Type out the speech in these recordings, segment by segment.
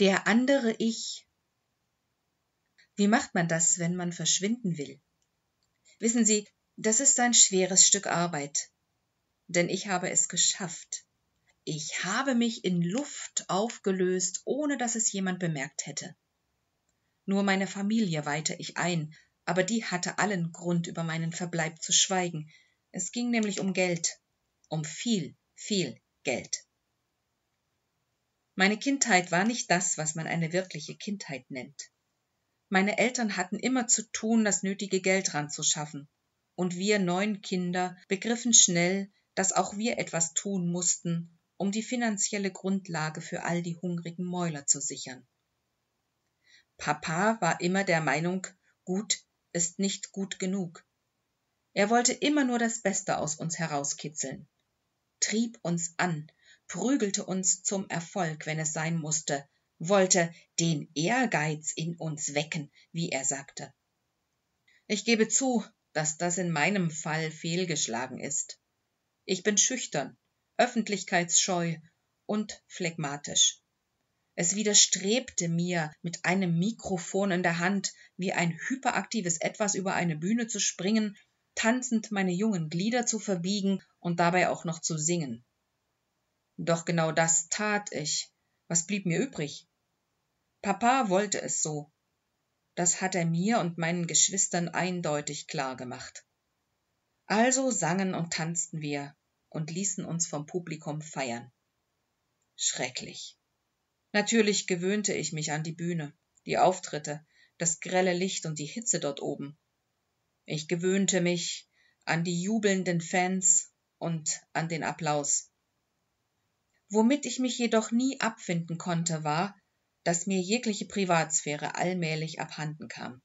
Der andere Ich. Wie macht man das, wenn man verschwinden will? Wissen Sie, das ist ein schweres Stück Arbeit. Denn ich habe es geschafft. Ich habe mich in Luft aufgelöst, ohne dass es jemand bemerkt hätte. Nur meine Familie weihte ich ein, aber die hatte allen Grund, über meinen Verbleib zu schweigen. Es ging nämlich um Geld, um viel, viel Geld. Meine Kindheit war nicht das, was man eine wirkliche Kindheit nennt. Meine Eltern hatten immer zu tun, das nötige Geld ranzuschaffen, und wir neun Kinder begriffen schnell, dass auch wir etwas tun mussten, um die finanzielle Grundlage für all die hungrigen Mäuler zu sichern. Papa war immer der Meinung, gut ist nicht gut genug. Er wollte immer nur das Beste aus uns herauskitzeln, trieb uns an, prügelte uns zum Erfolg, wenn es sein musste, wollte den Ehrgeiz in uns wecken, wie er sagte. Ich gebe zu, dass das in meinem Fall fehlgeschlagen ist. Ich bin schüchtern, öffentlichkeitsscheu und phlegmatisch. Es widerstrebte mir, mit einem Mikrofon in der Hand wie ein hyperaktives Etwas über eine Bühne zu springen, tanzend meine jungen Glieder zu verbiegen und dabei auch noch zu singen. Doch genau das tat ich. Was blieb mir übrig? Papa wollte es so. Das hat er mir und meinen Geschwistern eindeutig klar gemacht. Also sangen und tanzten wir und ließen uns vom Publikum feiern. Schrecklich. Natürlich gewöhnte ich mich an die Bühne, die Auftritte, das grelle Licht und die Hitze dort oben. Ich gewöhnte mich an die jubelnden Fans und an den Applaus. Womit ich mich jedoch nie abfinden konnte, war, dass mir jegliche Privatsphäre allmählich abhanden kam.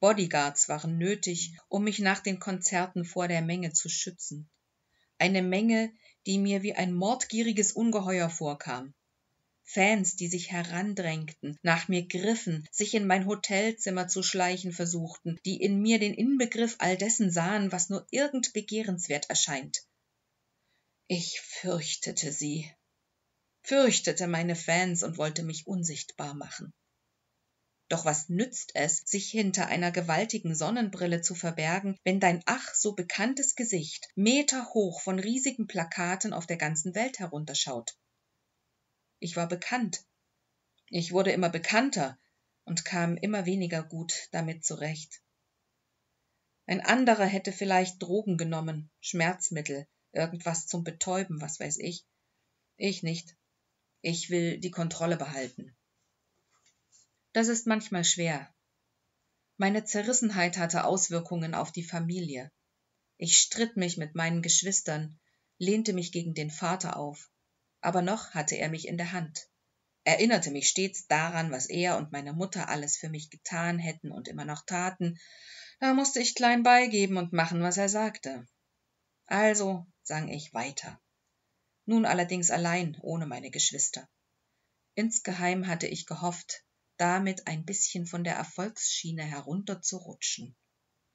Bodyguards waren nötig, um mich nach den Konzerten vor der Menge zu schützen. Eine Menge, die mir wie ein mordgieriges Ungeheuer vorkam. Fans, die sich herandrängten, nach mir griffen, sich in mein Hotelzimmer zu schleichen versuchten, die in mir den Inbegriff all dessen sahen, was nur irgend begehrenswert erscheint. Ich fürchtete sie, fürchtete meine Fans und wollte mich unsichtbar machen. Doch was nützt es, sich hinter einer gewaltigen Sonnenbrille zu verbergen, wenn dein ach so bekanntes Gesicht meterhoch von riesigen Plakaten auf der ganzen Welt herunterschaut? Ich war bekannt. Ich wurde immer bekannter und kam immer weniger gut damit zurecht. Ein anderer hätte vielleicht Drogen genommen, Schmerzmittel, irgendwas zum Betäuben, was weiß ich. Ich nicht. Ich will die Kontrolle behalten. Das ist manchmal schwer. Meine Zerrissenheit hatte Auswirkungen auf die Familie. Ich stritt mich mit meinen Geschwistern, lehnte mich gegen den Vater auf, aber noch hatte er mich in der Hand, erinnerte mich stets daran, was er und meine Mutter alles für mich getan hätten und immer noch taten, da musste ich klein beigeben und machen, was er sagte. Also sang ich weiter. Nun allerdings allein, ohne meine Geschwister. Insgeheim hatte ich gehofft, damit ein bisschen von der Erfolgsschiene herunterzurutschen.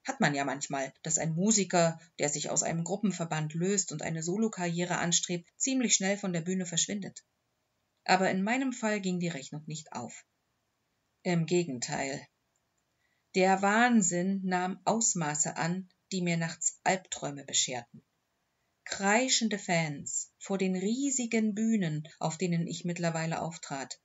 Hat man ja manchmal, dass ein Musiker, der sich aus einem Gruppenverband löst und eine Solokarriere anstrebt, ziemlich schnell von der Bühne verschwindet. Aber in meinem Fall ging die Rechnung nicht auf. Im Gegenteil. Der Wahnsinn nahm Ausmaße an, die mir nachts Albträume bescherten kreischende Fans vor den riesigen Bühnen, auf denen ich mittlerweile auftrat.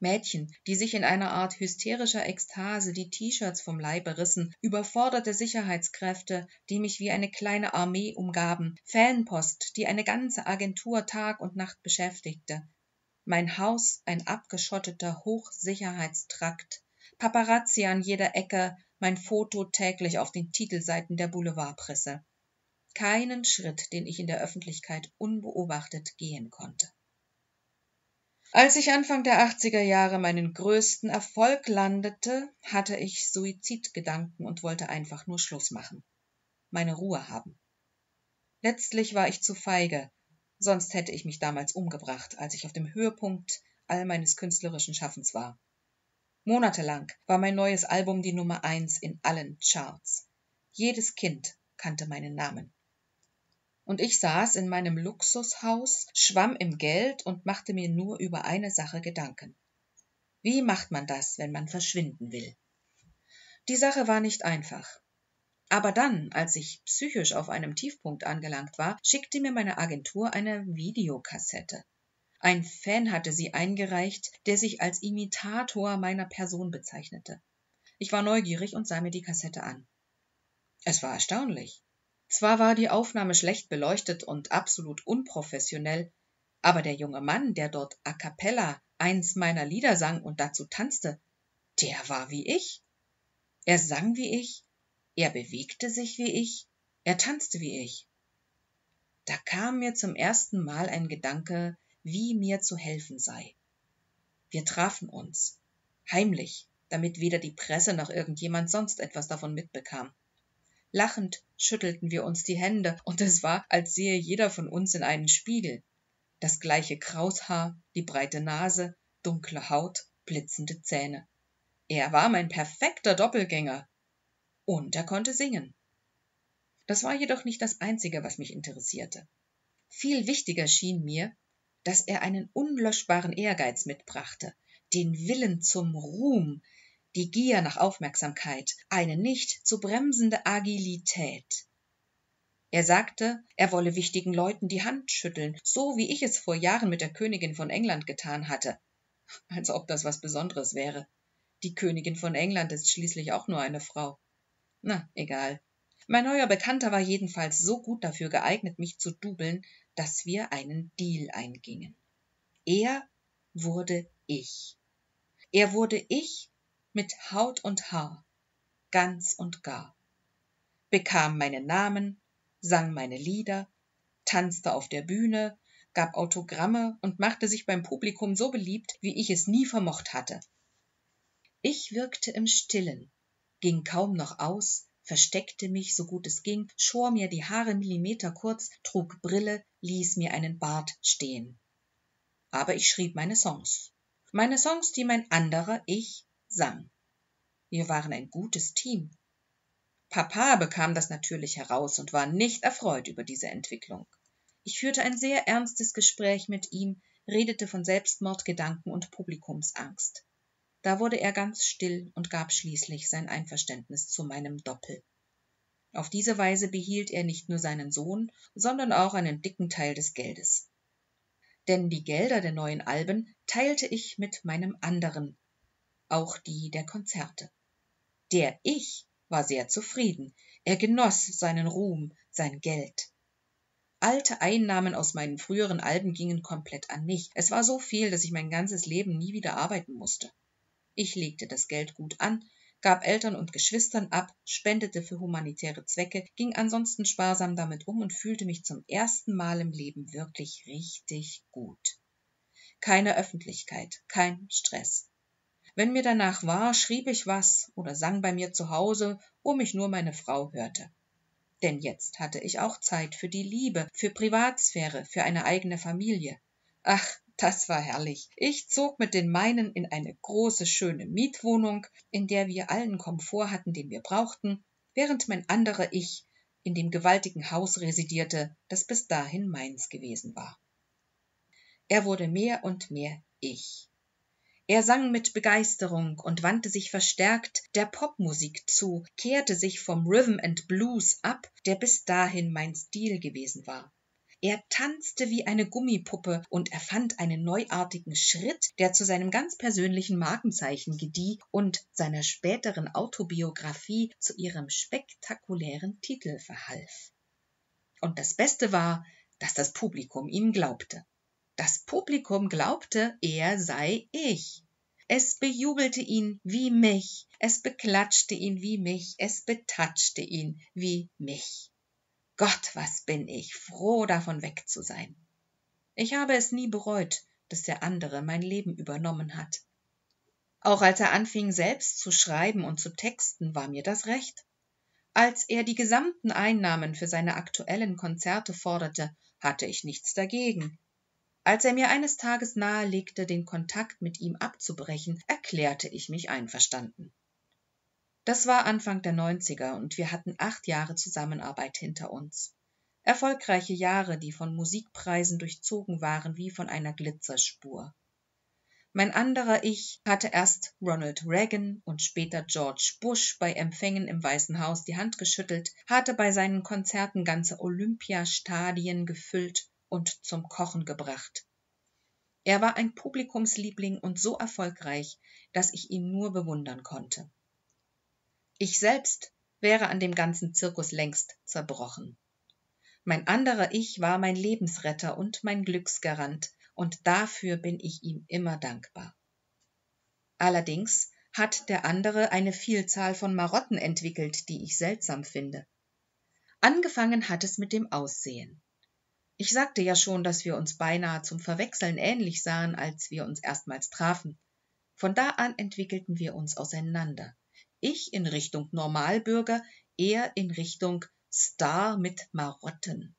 Mädchen, die sich in einer Art hysterischer Ekstase die T-Shirts vom Leibe rissen, überforderte Sicherheitskräfte, die mich wie eine kleine Armee umgaben, Fanpost, die eine ganze Agentur Tag und Nacht beschäftigte, mein Haus ein abgeschotteter Hochsicherheitstrakt, Paparazzi an jeder Ecke, mein Foto täglich auf den Titelseiten der Boulevardpresse keinen Schritt, den ich in der Öffentlichkeit unbeobachtet gehen konnte. Als ich Anfang der 80er Jahre meinen größten Erfolg landete, hatte ich Suizidgedanken und wollte einfach nur Schluss machen. Meine Ruhe haben. Letztlich war ich zu feige, sonst hätte ich mich damals umgebracht, als ich auf dem Höhepunkt all meines künstlerischen Schaffens war. Monatelang war mein neues Album die Nummer eins in allen Charts. Jedes Kind kannte meinen Namen und ich saß in meinem Luxushaus, schwamm im Geld und machte mir nur über eine Sache Gedanken. Wie macht man das, wenn man verschwinden will? Die Sache war nicht einfach. Aber dann, als ich psychisch auf einem Tiefpunkt angelangt war, schickte mir meine Agentur eine Videokassette. Ein Fan hatte sie eingereicht, der sich als Imitator meiner Person bezeichnete. Ich war neugierig und sah mir die Kassette an. Es war erstaunlich. Zwar war die Aufnahme schlecht beleuchtet und absolut unprofessionell, aber der junge Mann, der dort a cappella eins meiner Lieder sang und dazu tanzte, der war wie ich. Er sang wie ich, er bewegte sich wie ich, er tanzte wie ich. Da kam mir zum ersten Mal ein Gedanke, wie mir zu helfen sei. Wir trafen uns, heimlich, damit weder die Presse noch irgendjemand sonst etwas davon mitbekam. Lachend schüttelten wir uns die Hände, und es war, als sehe jeder von uns in einen Spiegel. Das gleiche Kraushaar, die breite Nase, dunkle Haut, blitzende Zähne. Er war mein perfekter Doppelgänger. Und er konnte singen. Das war jedoch nicht das Einzige, was mich interessierte. Viel wichtiger schien mir, dass er einen unlöschbaren Ehrgeiz mitbrachte, den Willen zum Ruhm, die Gier nach Aufmerksamkeit, eine nicht zu bremsende Agilität. Er sagte, er wolle wichtigen Leuten die Hand schütteln, so wie ich es vor Jahren mit der Königin von England getan hatte. Als ob das was Besonderes wäre. Die Königin von England ist schließlich auch nur eine Frau. Na, egal. Mein neuer Bekannter war jedenfalls so gut dafür geeignet, mich zu dubeln, dass wir einen Deal eingingen. Er wurde ich. Er wurde ich mit Haut und Haar, ganz und gar, bekam meinen Namen, sang meine Lieder, tanzte auf der Bühne, gab Autogramme und machte sich beim Publikum so beliebt, wie ich es nie vermocht hatte. Ich wirkte im Stillen, ging kaum noch aus, versteckte mich, so gut es ging, schor mir die Haare Millimeter kurz, trug Brille, ließ mir einen Bart stehen. Aber ich schrieb meine Songs. Meine Songs, die mein anderer Ich sang. Wir waren ein gutes Team. Papa bekam das natürlich heraus und war nicht erfreut über diese Entwicklung. Ich führte ein sehr ernstes Gespräch mit ihm, redete von Selbstmordgedanken und Publikumsangst. Da wurde er ganz still und gab schließlich sein Einverständnis zu meinem Doppel. Auf diese Weise behielt er nicht nur seinen Sohn, sondern auch einen dicken Teil des Geldes. Denn die Gelder der neuen Alben teilte ich mit meinem anderen, auch die der Konzerte. Der Ich war sehr zufrieden, er genoss seinen Ruhm, sein Geld. Alte Einnahmen aus meinen früheren Alben gingen komplett an mich. Es war so viel, dass ich mein ganzes Leben nie wieder arbeiten musste. Ich legte das Geld gut an, gab Eltern und Geschwistern ab, spendete für humanitäre Zwecke, ging ansonsten sparsam damit um und fühlte mich zum ersten Mal im Leben wirklich richtig gut. Keine Öffentlichkeit, kein Stress. Wenn mir danach war, schrieb ich was oder sang bei mir zu Hause, wo mich nur meine Frau hörte. Denn jetzt hatte ich auch Zeit für die Liebe, für Privatsphäre, für eine eigene Familie. Ach, das war herrlich. Ich zog mit den meinen in eine große, schöne Mietwohnung, in der wir allen Komfort hatten, den wir brauchten, während mein anderer Ich in dem gewaltigen Haus residierte, das bis dahin meins gewesen war. Er wurde mehr und mehr ich. Er sang mit Begeisterung und wandte sich verstärkt der Popmusik zu, kehrte sich vom Rhythm and Blues ab, der bis dahin mein Stil gewesen war. Er tanzte wie eine Gummipuppe und erfand einen neuartigen Schritt, der zu seinem ganz persönlichen Markenzeichen gedieh und seiner späteren Autobiografie zu ihrem spektakulären Titel verhalf. Und das Beste war, dass das Publikum ihm glaubte. Das Publikum glaubte, er sei ich. Es bejubelte ihn wie mich, es beklatschte ihn wie mich, es betatschte ihn wie mich. Gott, was bin ich froh, davon weg zu sein. Ich habe es nie bereut, dass der andere mein Leben übernommen hat. Auch als er anfing, selbst zu schreiben und zu texten, war mir das recht. Als er die gesamten Einnahmen für seine aktuellen Konzerte forderte, hatte ich nichts dagegen. Als er mir eines Tages nahelegte, den Kontakt mit ihm abzubrechen, erklärte ich mich einverstanden. Das war Anfang der 90er und wir hatten acht Jahre Zusammenarbeit hinter uns. Erfolgreiche Jahre, die von Musikpreisen durchzogen waren wie von einer Glitzerspur. Mein anderer Ich hatte erst Ronald Reagan und später George Bush bei Empfängen im Weißen Haus die Hand geschüttelt, hatte bei seinen Konzerten ganze Olympiastadien gefüllt und zum Kochen gebracht. Er war ein Publikumsliebling und so erfolgreich, dass ich ihn nur bewundern konnte. Ich selbst wäre an dem ganzen Zirkus längst zerbrochen. Mein anderer Ich war mein Lebensretter und mein Glücksgarant, und dafür bin ich ihm immer dankbar. Allerdings hat der andere eine Vielzahl von Marotten entwickelt, die ich seltsam finde. Angefangen hat es mit dem Aussehen. Ich sagte ja schon, dass wir uns beinahe zum Verwechseln ähnlich sahen, als wir uns erstmals trafen. Von da an entwickelten wir uns auseinander. Ich in Richtung Normalbürger, er in Richtung Star mit Marotten.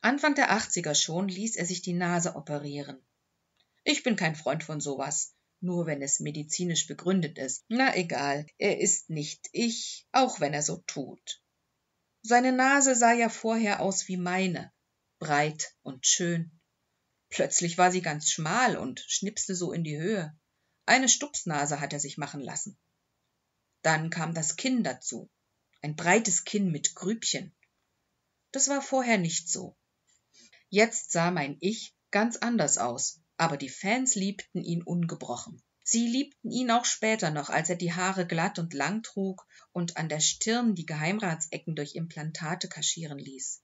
Anfang der 80er schon ließ er sich die Nase operieren. Ich bin kein Freund von sowas, nur wenn es medizinisch begründet ist. Na egal, er ist nicht ich, auch wenn er so tut. Seine Nase sah ja vorher aus wie meine, breit und schön. Plötzlich war sie ganz schmal und schnipste so in die Höhe. Eine Stupsnase hat er sich machen lassen. Dann kam das Kinn dazu. Ein breites Kinn mit Grübchen. Das war vorher nicht so. Jetzt sah mein Ich ganz anders aus, aber die Fans liebten ihn ungebrochen. Sie liebten ihn auch später noch, als er die Haare glatt und lang trug und an der Stirn die Geheimratsecken durch Implantate kaschieren ließ.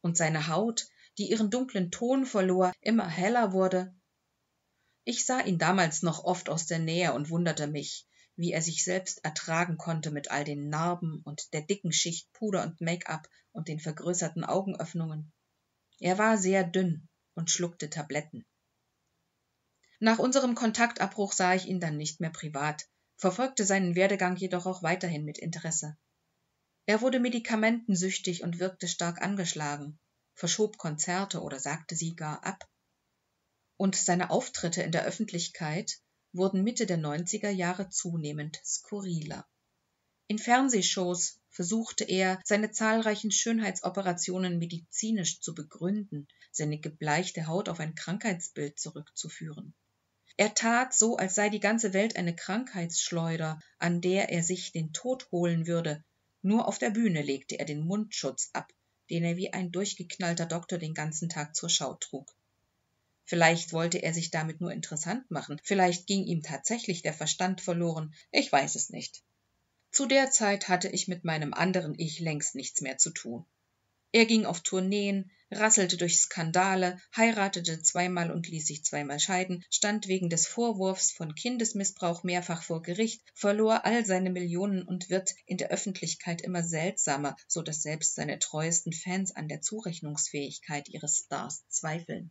Und seine Haut, die ihren dunklen Ton verlor, immer heller wurde. Ich sah ihn damals noch oft aus der Nähe und wunderte mich, wie er sich selbst ertragen konnte mit all den Narben und der dicken Schicht Puder und Make-up und den vergrößerten Augenöffnungen. Er war sehr dünn und schluckte Tabletten. Nach unserem Kontaktabbruch sah ich ihn dann nicht mehr privat, verfolgte seinen Werdegang jedoch auch weiterhin mit Interesse. Er wurde medikamentensüchtig und wirkte stark angeschlagen, verschob Konzerte oder sagte sie gar ab. Und seine Auftritte in der Öffentlichkeit wurden Mitte der 90er Jahre zunehmend skurriler. In Fernsehshows versuchte er, seine zahlreichen Schönheitsoperationen medizinisch zu begründen, seine gebleichte Haut auf ein Krankheitsbild zurückzuführen. Er tat so, als sei die ganze Welt eine Krankheitsschleuder, an der er sich den Tod holen würde. Nur auf der Bühne legte er den Mundschutz ab, den er wie ein durchgeknallter Doktor den ganzen Tag zur Schau trug. Vielleicht wollte er sich damit nur interessant machen, vielleicht ging ihm tatsächlich der Verstand verloren, ich weiß es nicht. Zu der Zeit hatte ich mit meinem anderen Ich längst nichts mehr zu tun. Er ging auf Tourneen, rasselte durch Skandale, heiratete zweimal und ließ sich zweimal scheiden, stand wegen des Vorwurfs von Kindesmissbrauch mehrfach vor Gericht, verlor all seine Millionen und wird in der Öffentlichkeit immer seltsamer, so dass selbst seine treuesten Fans an der Zurechnungsfähigkeit ihres Stars zweifeln.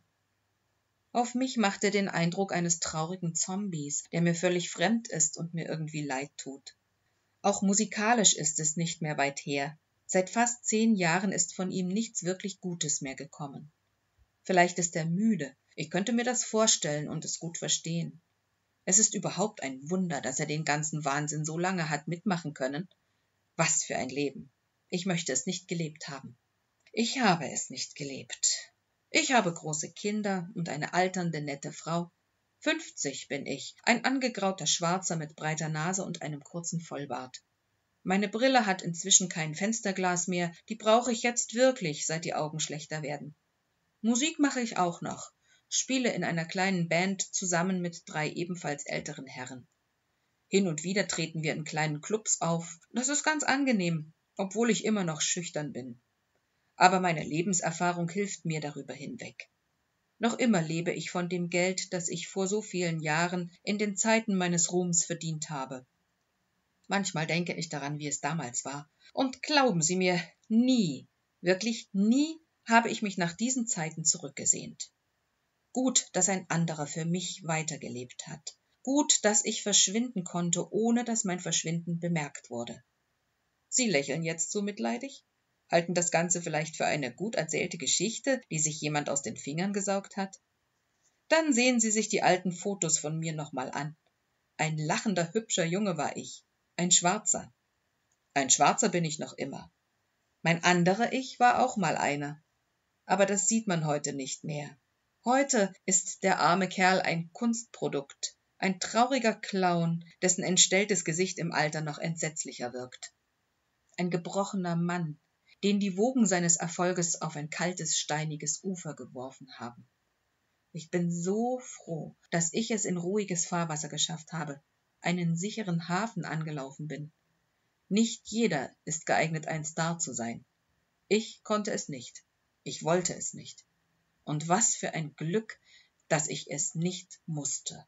Auf mich macht er den Eindruck eines traurigen Zombies, der mir völlig fremd ist und mir irgendwie leid tut. Auch musikalisch ist es nicht mehr weit her. Seit fast zehn Jahren ist von ihm nichts wirklich Gutes mehr gekommen. Vielleicht ist er müde. Ich könnte mir das vorstellen und es gut verstehen. Es ist überhaupt ein Wunder, dass er den ganzen Wahnsinn so lange hat mitmachen können. Was für ein Leben. Ich möchte es nicht gelebt haben. Ich habe es nicht gelebt. Ich habe große Kinder und eine alternde, nette Frau. Fünfzig bin ich, ein angegrauter Schwarzer mit breiter Nase und einem kurzen Vollbart. Meine Brille hat inzwischen kein Fensterglas mehr, die brauche ich jetzt wirklich, seit die Augen schlechter werden. Musik mache ich auch noch, spiele in einer kleinen Band zusammen mit drei ebenfalls älteren Herren. Hin und wieder treten wir in kleinen Clubs auf, das ist ganz angenehm, obwohl ich immer noch schüchtern bin. Aber meine Lebenserfahrung hilft mir darüber hinweg. Noch immer lebe ich von dem Geld, das ich vor so vielen Jahren in den Zeiten meines Ruhms verdient habe. Manchmal denke ich daran, wie es damals war. Und glauben Sie mir, nie, wirklich nie habe ich mich nach diesen Zeiten zurückgesehnt. Gut, dass ein anderer für mich weitergelebt hat. Gut, dass ich verschwinden konnte, ohne dass mein Verschwinden bemerkt wurde. Sie lächeln jetzt so mitleidig? halten das Ganze vielleicht für eine gut erzählte Geschichte, die sich jemand aus den Fingern gesaugt hat? Dann sehen Sie sich die alten Fotos von mir nochmal an. Ein lachender, hübscher Junge war ich, ein Schwarzer. Ein Schwarzer bin ich noch immer. Mein anderer Ich war auch mal einer. Aber das sieht man heute nicht mehr. Heute ist der arme Kerl ein Kunstprodukt, ein trauriger Clown, dessen entstelltes Gesicht im Alter noch entsetzlicher wirkt. Ein gebrochener Mann, den die Wogen seines Erfolges auf ein kaltes, steiniges Ufer geworfen haben. Ich bin so froh, dass ich es in ruhiges Fahrwasser geschafft habe, einen sicheren Hafen angelaufen bin. Nicht jeder ist geeignet, ein Star zu sein. Ich konnte es nicht. Ich wollte es nicht. Und was für ein Glück, dass ich es nicht musste.